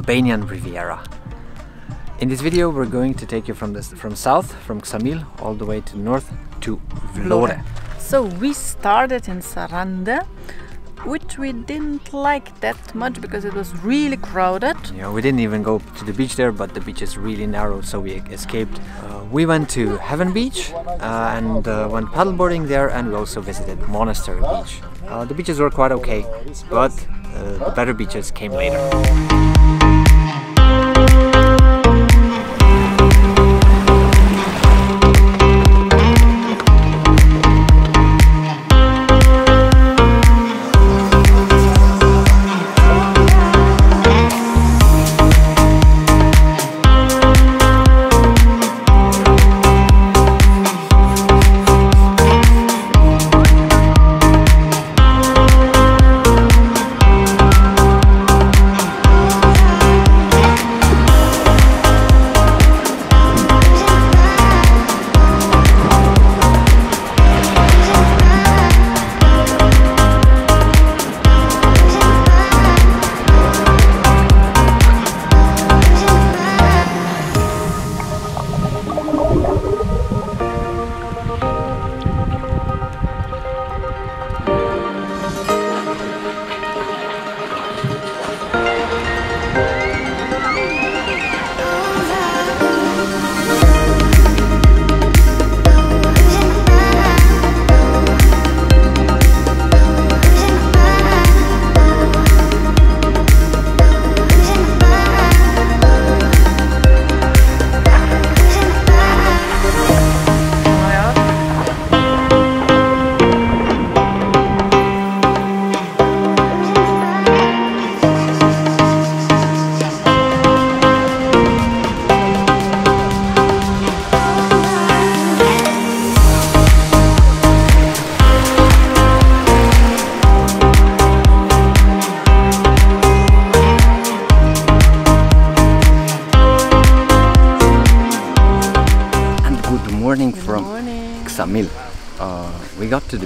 welcome to the Albanian Riviera. In this video we're going to take you from this from south, from Ksamil, all the way to north to Vlore. So we started in Sarande, which we didn't like that much because it was really crowded. Yeah, we didn't even go to the beach there, but the beach is really narrow, so we escaped. Uh, we went to Heaven Beach uh, and uh, went paddleboarding there, and we also visited Monastery Beach. Uh, the beaches were quite okay, but uh, the better beaches came later.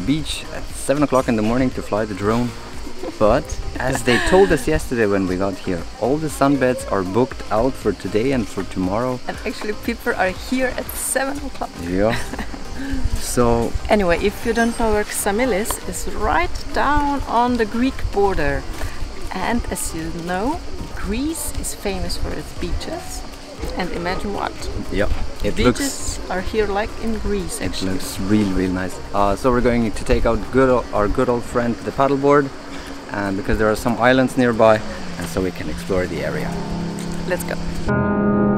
Beach at 7 o'clock in the morning to fly the drone. But as they told us yesterday when we got here, all the sunbeds are booked out for today and for tomorrow. And actually people are here at 7 o'clock. Yeah. So Anyway, if you don't know where Ksamil is, it's right down on the Greek border. And as you know, Greece is famous for its beaches. And imagine what? yeah, it beaches looks are here like in Greece it looks really really nice. Uh, so we're going to take out good our good old friend the paddleboard, and because there are some islands nearby, and so we can explore the area. Let's go.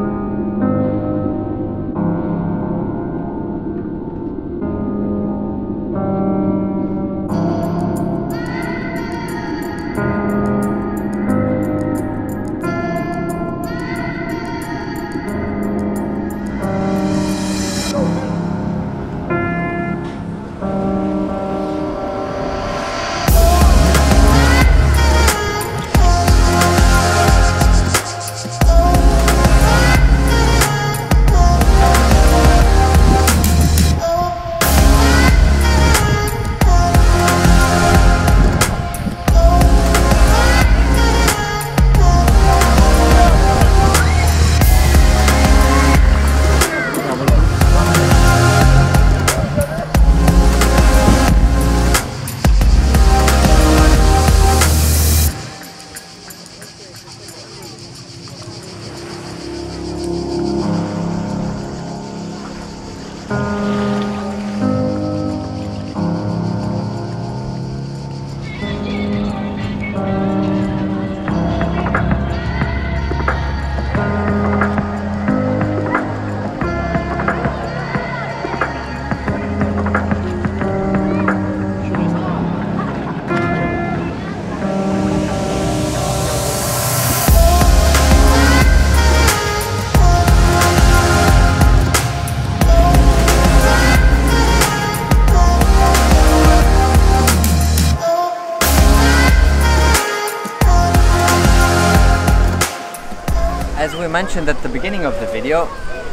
Mentioned at the beginning of the video,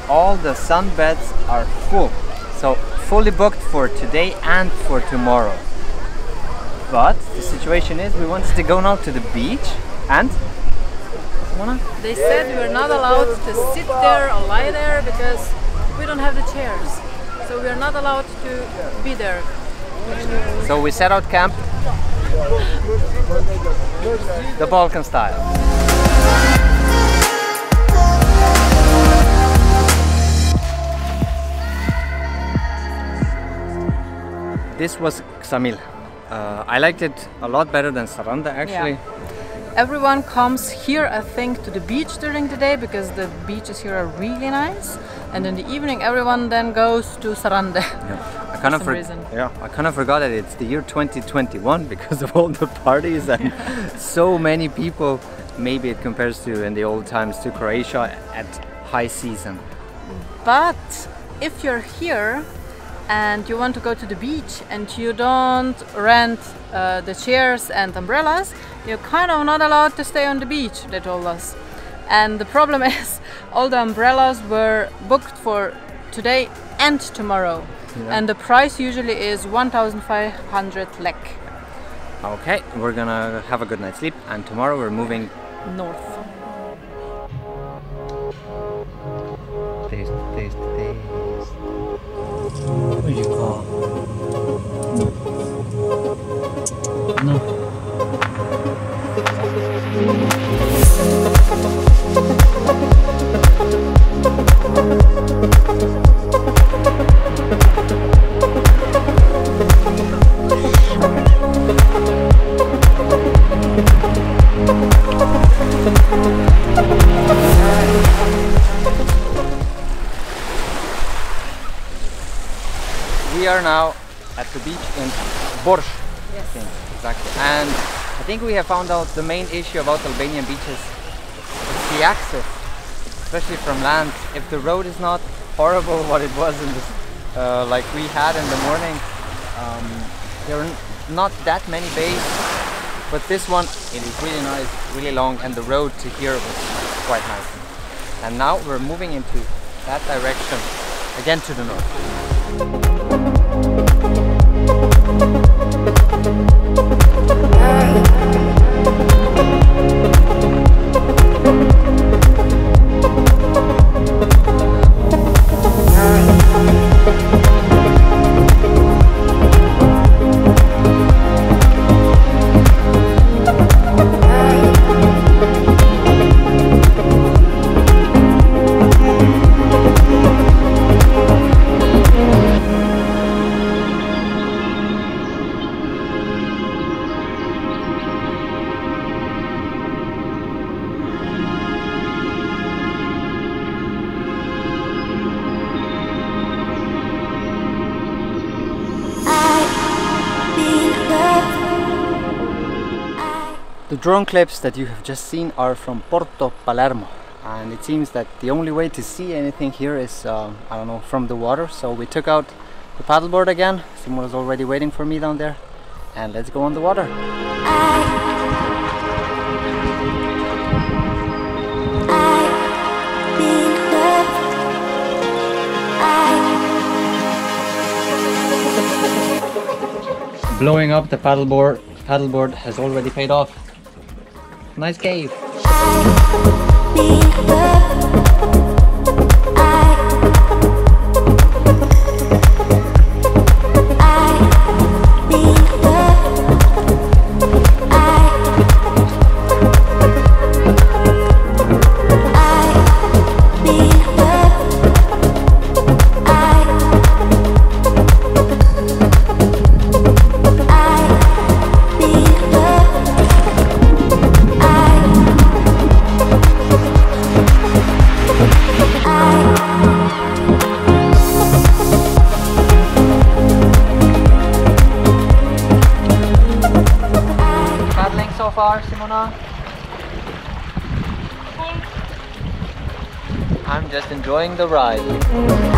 all the sunbeds are full. So fully booked for today and for tomorrow. But the situation is we wanted to go now to the beach And? They said we're not allowed to sit there or lie there because we don't have the chairs. So we're not allowed to be there. So we set out camp the Balkan style. This was Ksamil. Uh, I liked it a lot better than Saranda actually. Yeah. Everyone comes here, I think, to the beach during the day because the beaches here are really nice. And in the evening, everyone then goes to Sarande. I kind of some for- reason. yeah, I kind of forgot that it's the year 2021 because of all the parties and so many people. Maybe it compares to in the old times to Croatia at high season. But if you're here and you want to go to the beach and you don't rent uh, the chairs and umbrellas, you're kind of not allowed to stay on the beach, they told us. And the problem is, all the umbrellas were booked for today and tomorrow. Yeah. And the price usually is 1,500 lek Okay, we're gonna have a good night's sleep, and tomorrow we're moving. north. What do you call? I think we have found out the main issue about Albanian beaches is the access, especially from land. If the road is not horrible, what it was in this, uh, like we had in the morning, um, there are not that many bays. But this one, it is really nice, really long, and the road to here was quite nice. And now we're moving into that direction, again to the north. Drone clips that you have just seen are from Porto Palermo. And it seems that the only way to see anything here is um, I don't know from the water. So we took out the paddleboard again. Someone was already waiting for me down there. And let's go on the water. Blowing up the paddleboard paddleboard has already paid off nice cave enjoying the ride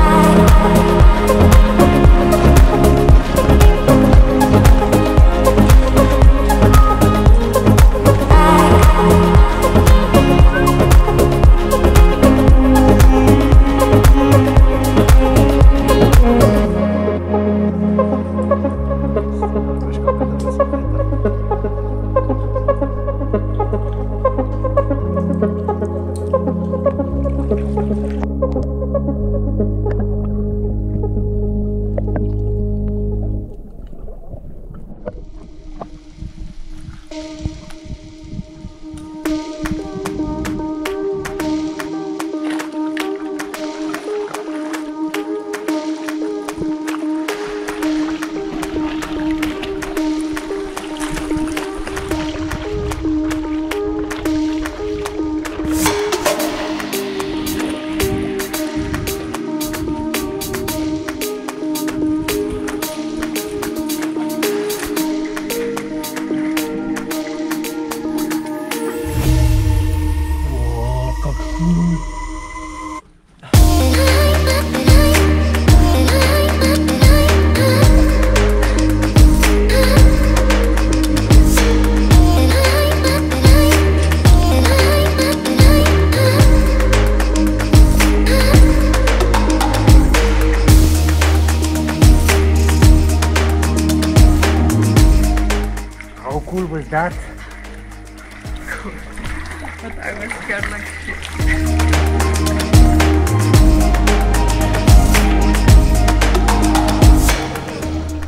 cool that? But I was scared like shit.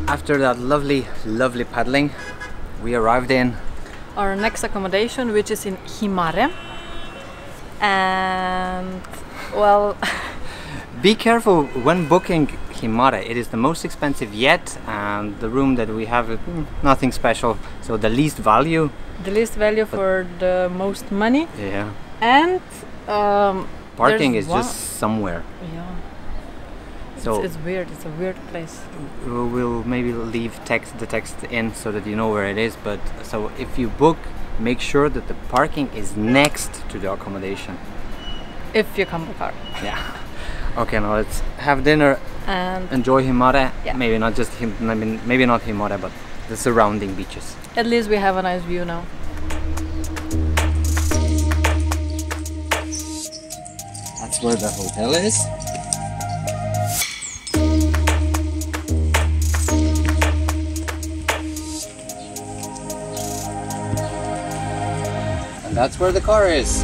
After that lovely, lovely paddling, we arrived in Our next accommodation, which is in Himare. And well, Be careful when booking Himare. It is the most expensive yet, and the room that we have, mm, nothing special. So the least value. the least value for the most money. Yeah. And um, Parking is just somewhere. yeah, So it's, it's weird. It's a weird place. we'll we'll maybe leave text the text in so that you know where it is. But so if you book, make sure that the parking is next to the accommodation. If you come by car. Yeah. Okay, now let's have dinner. And Enjoy Himare. Yeah. Maybe not just him. I mean, maybe not Himare, but the surrounding beaches. at least we have a nice view now. That's where the hotel is. And that's where the car is.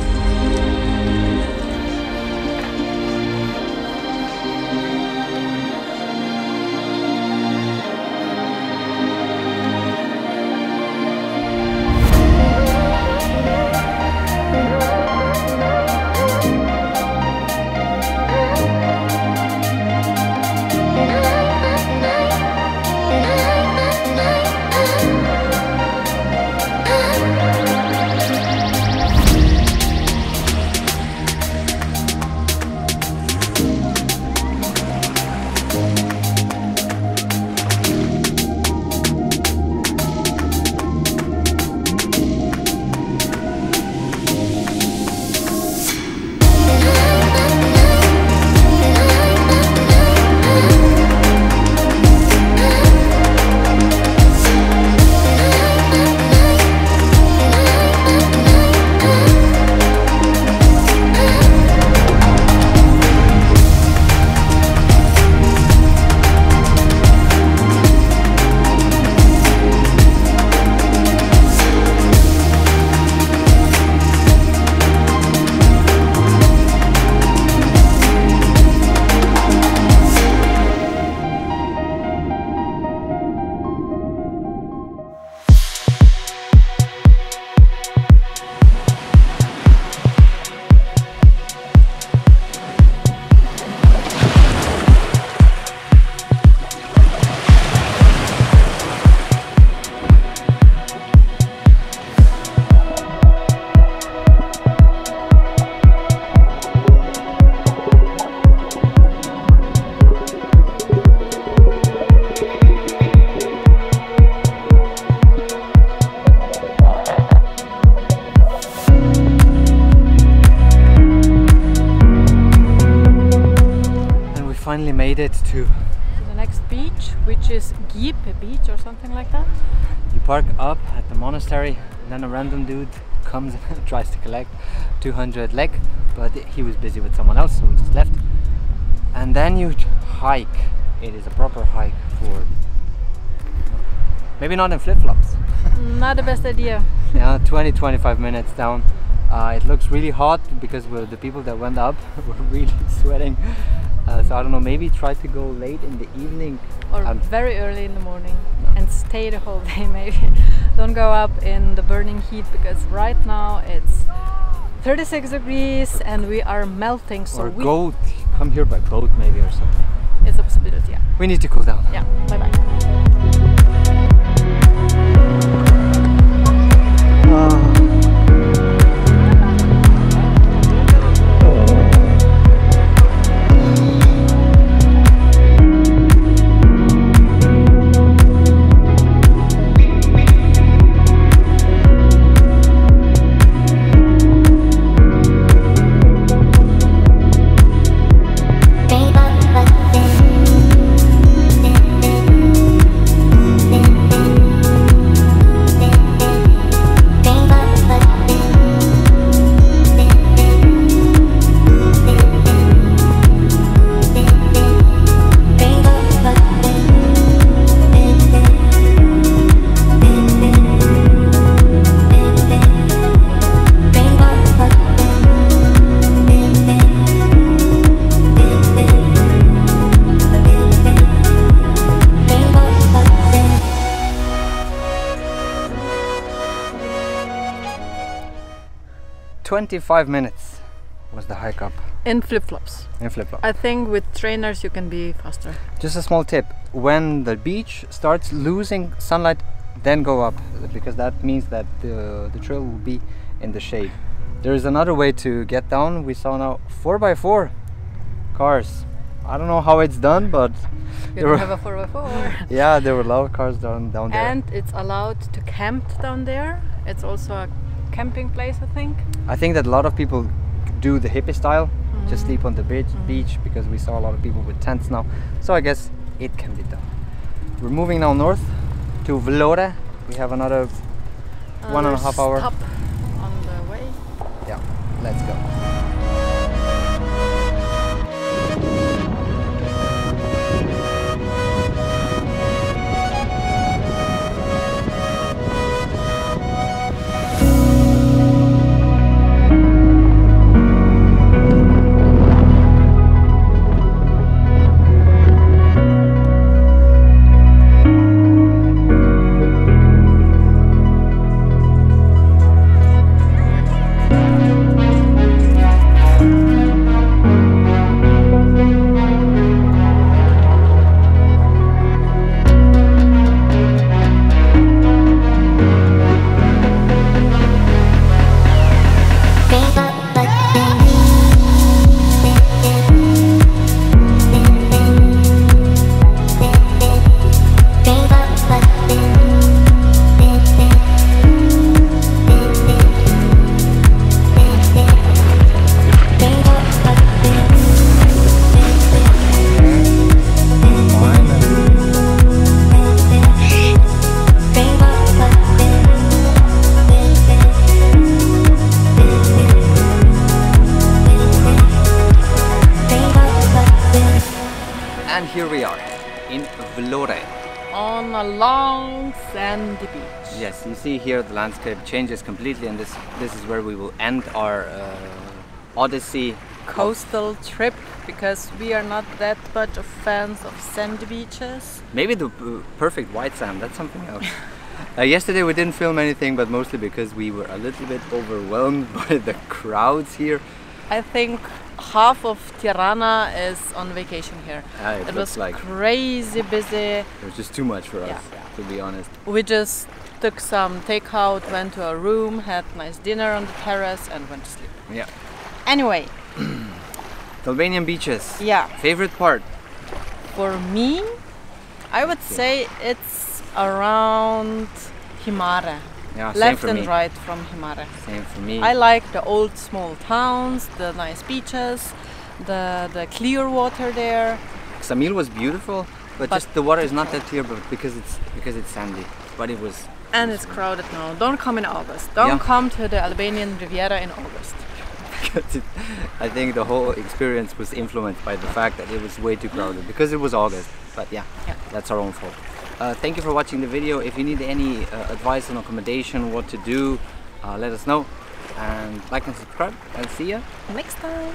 Gjipe Beach or something like that. You park up at the monastery, and then a random dude comes and tries to collect 200 lek, but he was busy with someone else, so we just left. And then you hike. It is a proper hike for. Maybe not in flip flops. Not the best idea. yeah 20 25 minutes down uh, it looks really hot because the people that went up were really sweating Uh, so I don't know. Maybe try to go late in the evening. or Um, very early in the morning and stay the whole day maybe don't go up in the burning heat because right now it's 36 degrees and we are melting so or we, go come here by boat maybe or something. it's a possibility yeah We need to cool down. yeah bye bye Twenty-five minutes was the hike up in flip-flops in flip-flops. i think with trainers you can be faster Just a small tip: when the beach starts losing sunlight, then go up because that means that the the trail will be in the shade. There is another way to get down. We saw now four by four cars. I don't know how it's done, but you There were- have a 4x4 yeah, there were a lot of cars down down there. and it's allowed to camp down there it's also a camping place i think I think that a lot of people do the hippie style, just Mm. sleep on the beach, beach because we saw a lot of people with tents now. So I guess it can be done. We're moving now north to Vlore. We have another one and a Another half hour. stop on the way Yeah, let's go. Here the landscape changes completely, and this this is where we will end our uh, odyssey. Coastal trip because we are not that much of fans of sandy beaches. Maybe the uh, perfect white sand. That's something else. uh, yesterday we didn't film anything, but mostly because we were a little bit overwhelmed by the crowds here. I think half of Tirana is on vacation here. Uh, it it was like crazy busy. it was just too much for us, Yeah. to be honest. We just took some takeout, went to a room, had nice dinner on the terrace, and went to sleep. Yeah. Anyway, Albanian beaches. yeah, Favorite part? for me, I would say it's around Himare. Yeah, same left and me. right from Himare. Same for me. I like the old small towns, the nice beaches, the the clear water there. Samil was beautiful, but, But- just the water is not that clear, but because it's because it's sandy. But it was And it's crowded now. Don't come in August. Don't Yeah. come to the Albanian Riviera in August. it, I think the whole experience was influenced by the fact that it was way too crowded because it was August. But yeah, Yeah. that's our own fault. Uh, thank you for watching the video. If you need any uh, advice on accommodation, what to do, uh, let us know. And like and subscribe. And see ya. Next time.